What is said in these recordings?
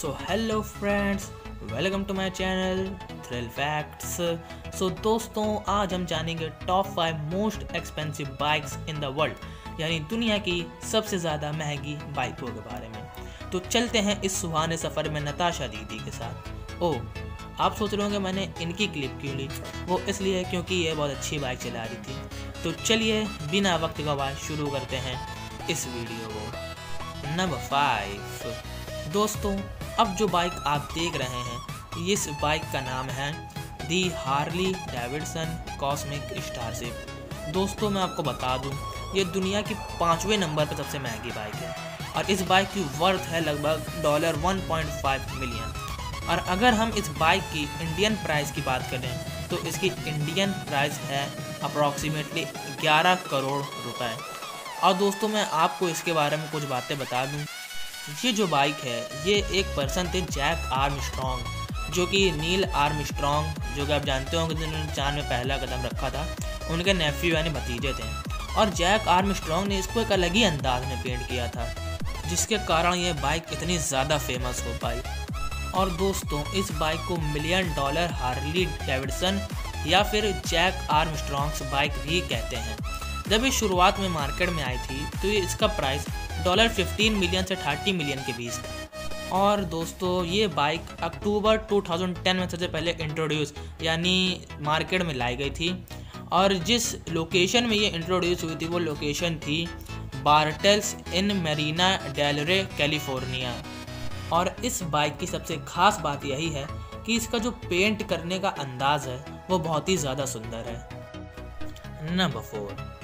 So hello friends welcome to my channel thrill facts so दोस्तों, आज हम जानेंगे top five most expensive bikes in the world यानी दुनिया की सबसे ज़्यादा महँगी बाइकों के बारे में। तो चलते हैं इस सुहाने सफ़र में नताशा दीदी के साथ। ओ, आप सोच रहे होंगे मैंने इनकी क्लिप क्यों ली? वो इसलिए क्योंकि ये बहुत अच्छी बाइक चला रही थी। तो चलिए बिना वक्त गवाए शुरू करते हैं इस वीडियो को। नंबर फाइव दोस्तों अब जो बाइक आप देख रहे हैं, इस बाइक का नाम है the Harley Davidson cosmic starship दोस्तों, मैं आपको बता दूँ, ये दुनिया की पाँचवें नंबर पर सबसे महँगी बाइक है और इस बाइक की वर्थ है लगभग डॉलर 1.5 मिलियन और अगर हम इस बाइक की इंडियन प्राइस की बात करें तो इसकी इंडियन प्राइस है अप्रॉक्सीमेटली 11 करोड़ रुपए। और दोस्तों, मैं आपको इसके बारे में कुछ बातें बता दूँ ये जो बाइक है, ये एक पर्सन थे जैक आर्म स्ट्रॉन्ग जो कि नील आर्म स्ट्रॉन्ग जो कि आप जानते होंगे जिन्होंने चाँद में पहला कदम रखा था, उनके नेफ्यू यानी भतीजे थे। और जैक आर्म स्ट्रॉन्ग ने इसको एक अलग ही अंदाज में पेंट किया था, जिसके कारण ये बाइक इतनी ज़्यादा फ़ेमस हो पाई। और दोस्तों, इस बाइक को मिलियन डॉलर हार्ली डेविडसन या फिर जैक आर्म स्ट्रॉन्ग्स बाइक भी कहते हैं। जब ये शुरुआत में मार्केट में आई थी तो ये इसका प्राइस डॉलर 15 मिलियन से 30 मिलियन के बीच था। और दोस्तों, ये बाइक अक्टूबर 2010 में सबसे पहले इंट्रोड्यूस यानी मार्केट में लाई गई थी। और जिस लोकेशन में ये इंट्रोड्यूस हुई थी, वो लोकेशन थी Bartels in Marina del Rey California और इस बाइक की सबसे खास बात यही है कि इसका जो पेंट करने का अंदाज है, वो बहुत ही ज़्यादा सुंदर है। नंबर फोर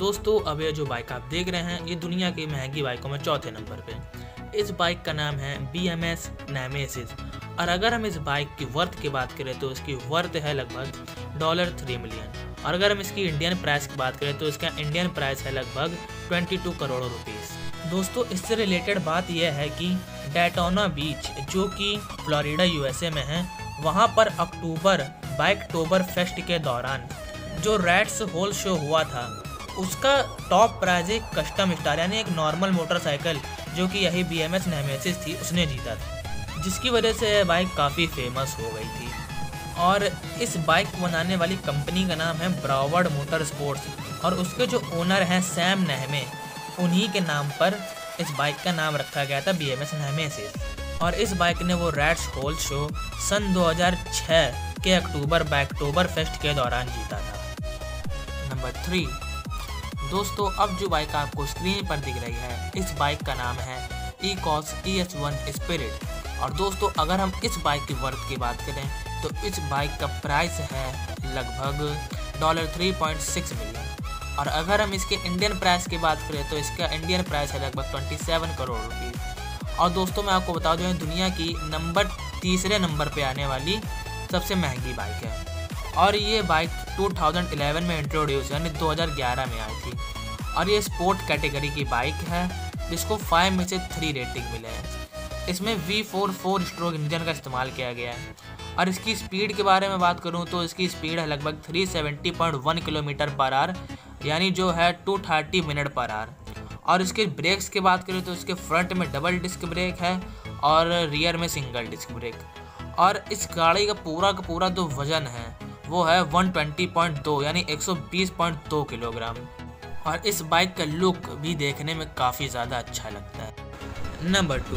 दोस्तों, अब ये जो बाइक आप देख रहे हैं, ये दुनिया की महँगी बाइकों में चौथे नंबर पे। इस बाइक का नाम है बी एम एस नैमेसिस और अगर हम इस बाइक की वर्थ की बात करें तो इसकी वर्थ है लगभग डॉलर थ्री मिलियन और अगर हम इसकी इंडियन प्राइस की बात करें तो इसका इंडियन प्राइस है लगभग ट्वेंटी टू करोड़ रुपीज़ दोस्तों, इससे रिलेटेड बात यह है कि डेटोना बीच जो कि फ्लोरिडा यूएसए में है, वहाँ पर अक्टूबर बाइक टोबर फेस्ट के दौरान जो रेड्स होल शो हुआ था उसका टॉप प्राइज एक कस्टम स्टार यानी एक नॉर्मल मोटरसाइकिल जो कि यही बी एम एस थी, उसने जीता था। जिसकी वजह से यह बाइक काफ़ी फ़ेमस हो गई थी। और इस बाइक को बनाने वाली कंपनी का नाम है ब्रावर्ड मोटर स्पोर्ट्स और उसके जो ओनर हैं सैम नहमे उन्हीं के नाम पर इस बाइक का नाम रखा गया था बी एम एस नहमेसिस और इस बाइक ने वो रेड्स होल शो सन 2006 के अक्टूबर बैकटोबर फेस्ट के दौरान जीता था। नंबर थ्री दोस्तों, अब जो बाइक आपको स्क्रीन पर दिख रही है, इस बाइक का नाम है Ecosse E H one spirit और दोस्तों, अगर हम इस बाइक की वर्थ की बात करें तो इस बाइक का प्राइस है लगभग dollar three point six million और अगर हम इसके इंडियन प्राइस की बात करें तो इसका इंडियन प्राइस है लगभग ट्वेंटी सेवन करोड़ रुपीज़ और दोस्तों, मैं आपको बता दूँ, दुनिया की नंबर तीसरे नंबर पर आने वाली सबसे महँगी बाइक है। और ये बाइक 2011 में इंट्रोड्यूस यानी 2011 में आई थी। और ये स्पोर्ट कैटेगरी की बाइक है, जिसको 5 में से 3 रेटिंग मिले हैं। इसमें V four four stroke engine का इस्तेमाल किया गया है। और इसकी स्पीड के बारे में बात करूँ तो इसकी स्पीड है लगभग 370.1 किलोमीटर पर आर यानी जो है 230 मिनट पर आर और इसके ब्रेक्स की बात करें तो इसके फ्रंट में डबल डिस्क ब्रेक है और रियर में सिंगल डिस्क ब्रेक और इस गाड़ी का पूरा का पूरा जो वज़न है। वो है 120.2 यानी 120.2 किलोग्राम। और इस बाइक का लुक भी देखने में काफ़ी ज़्यादा अच्छा लगता है। नंबर टू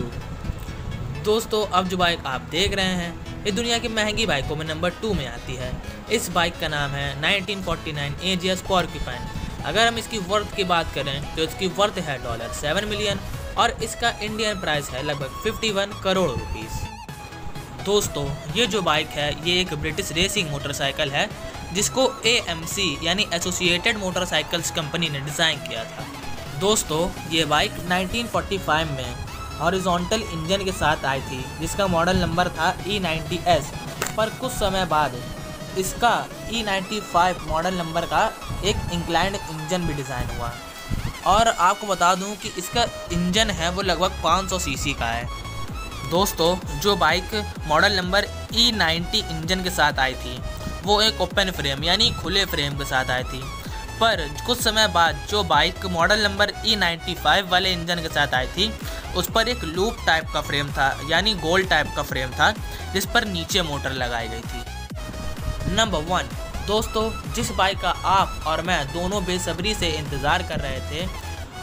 दोस्तों, अब जो बाइक आप देख रहे हैं, ये दुनिया की महँगी बाइकों में नंबर टू में आती है। इस बाइक का नाम है 1949 एजिया स्कॉर्पियो अगर हम इसकी वर्थ की बात करें तो इसकी वर्थ है डॉलर सेवन मिलियन और इसका इंडियन प्राइस है लगभग 51 करोड़ रुपीज़ दोस्तों, ये जो बाइक है, ये एक ब्रिटिश रेसिंग मोटरसाइकिल है, जिसको एएमसी यानी एसोसिएटेड मोटरसाइकिल्स कंपनी ने डिज़ाइन किया था। दोस्तों, ये बाइक 1945 में हॉरिजॉन्टल इंजन के साथ आई थी, जिसका मॉडल नंबर था ई नाइन्टी एस पर कुछ समय बाद इसका E ninety five model number का एक इंक्लाइंड इंजन भी डिज़ाइन हुआ। और आपको बता दूँ कि इसका इंजन है वो लगभग 500 सीसी का है। दोस्तों, जो bike model number E ninety engine के साथ आई थी, वो एक ओपन फ्रेम, यानी खुले फ्रेम के साथ आई थी। पर कुछ समय बाद जो bike model number E ninety five वाले इंजन के साथ आई थी, उस पर एक लूप टाइप का फ्रेम था, यानी गोल टाइप का फ्रेम था, जिस पर नीचे मोटर लगाई गई थी। नंबर वन, दोस्तों, जिस बाइक का आप और मैं दोनों बेसब्री से इंतज़ार कर रहे थे,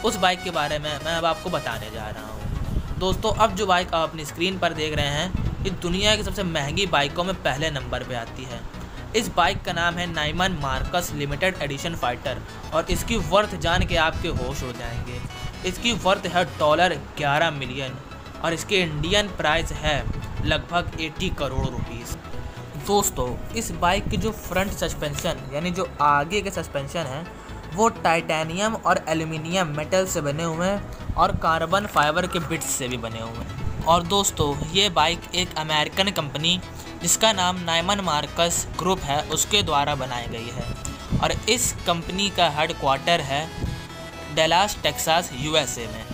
उस बाइक के बारे में मैं अब आपको बताने जा रहा हूँ। दोस्तों, अब जो बाइक आप अपनी स्क्रीन पर देख रहे हैं, ये दुनिया की सबसे महँगी बाइकों में पहले नंबर पे आती है। इस बाइक का नाम है Neiman Marcus limited edition fighter और इसकी वर्थ जान के आपके होश हो जाएँगे। इसकी वर्थ है डॉलर 11 मिलियन और इसके इंडियन प्राइस है लगभग 80 करोड़ रुपीस। दोस्तों, इस बाइक की जो फ्रंट सस्पेंशन, यानी जो आगे के सस्पेंशन है वो टाइटेनियम और एल्यूमिनियम मेटल से बने हुए हैं और कार्बन फाइबर के बिट्स से भी बने हुए हैं। और दोस्तों, ये बाइक एक अमेरिकन कंपनी जिसका नाम नाइमन मार्कस ग्रुप है, उसके द्वारा बनाई गई है। और इस कंपनी का हेड क्वार्टर है डेलास टेक्सास यूएसए में।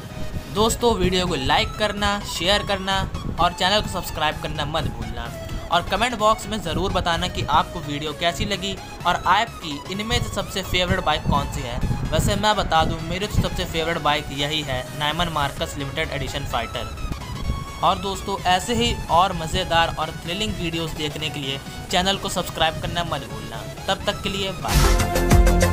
दोस्तों, वीडियो को लाइक करना शेयर करना और चैनल को सब्सक्राइब करना मत भूलना और कमेंट बॉक्स में ज़रूर बताना कि आपको वीडियो कैसी लगी और आपकी इनमें से सबसे फेवरेट बाइक कौन सी है। वैसे मैं बता दूँ, मेरी तो सबसे फेवरेट बाइक यही है Neiman Marcus limited edition fighter और दोस्तों, ऐसे ही और मज़ेदार और थ्रिलिंग वीडियोज़ देखने के लिए चैनल को सब्सक्राइब करना मत भूलना। तब तक के लिए बाय